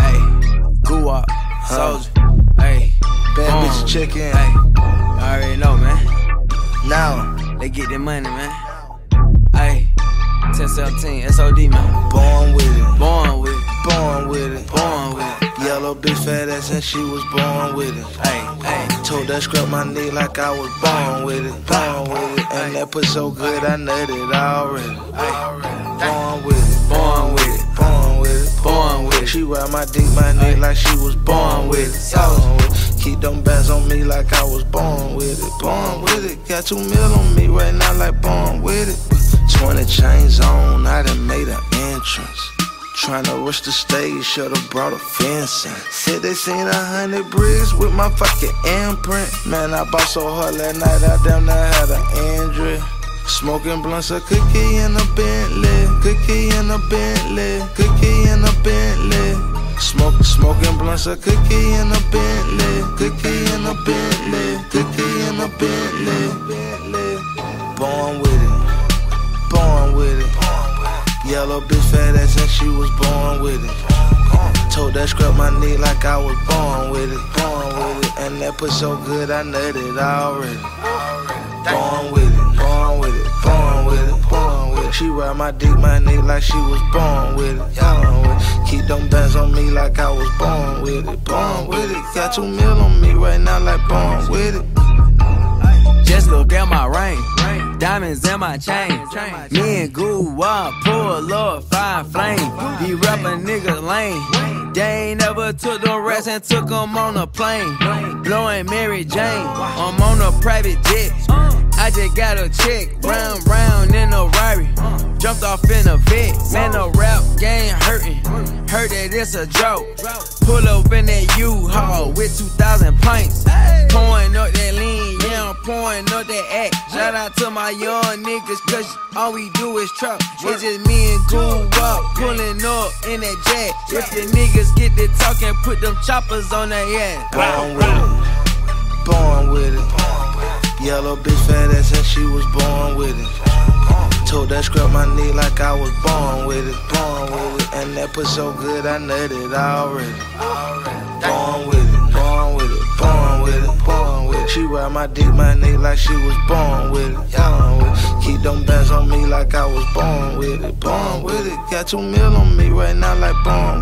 Hey, goo up, Soulja. Hey, Bad boom. bitch check in. Hey, you already know, man. Now, They get their money, man. Hey, 1017, SOD, man. born with it, Born with it, born with it. born with it. Yellow bitch fat ass and she was born with it. Hey, hey, Told that scrub my knee like I was born with it, born with it. And that put so good I nutted already. Born ride my dick, my knee like she was born with it. Born with it. Keep them bands on me like I was born with it, born with it. Got two mil on me right now like born with it. 20 chains on, I done made an entrance. Tryna rush the stage, should've brought a fence in. Said they seen a hundred bricks with my fucking imprint. Man, I bought so hard last night, I damn near had an injury. Smoking blunts, a cookie in a Bentley, cookie in a Bentley, cookie in a Bentley. Smoke, smoking blunts, a cookie in a Bentley, cookie in a Bentley, cookie in a Bentley. Born with it, born with it. Yellow bitch fat ass and she was born with it. Told that scrub my knee like I was born with it, born with it. And that put so good I nutted already. Born with it, born with it, She ride my dick, my nigga, like she was born with it. Born with it. Keep them bands on me like I was born with it, born with it. Got two mil on me right now like born with it. Just look at my ring. Diamonds in my chain. Me and Guwop, pull up, fire flame. These rapper niggas lame. They ain't never took the rest and took them on a plane. Blowing Mary Jane. I'm on a private jet. I just got a check. Round, Jumped off in a vet. Man, the rap game hurting. Heard that it's a joke. Pull up in that U-Haul with 2,000 pints. Pouring up that lean, yeah, I'm pouring up that act. Shout out to my young niggas, cause all we do is trap. It's just me and Guwop, pulling up in that jet. If the niggas get to talking, put them choppers on their ass. Born with it, born with it. Yellow bitch fat ass and she was born with it. Told that scrub my knee like I was born with it, born with it. And that put so good I nutted already. Born with it, born with it, born with it, born with it. She ride my dick, my knee like she was born with it, born with it. Keep them bands on me like I was born with it, born with it. Got two mil on me right now like born.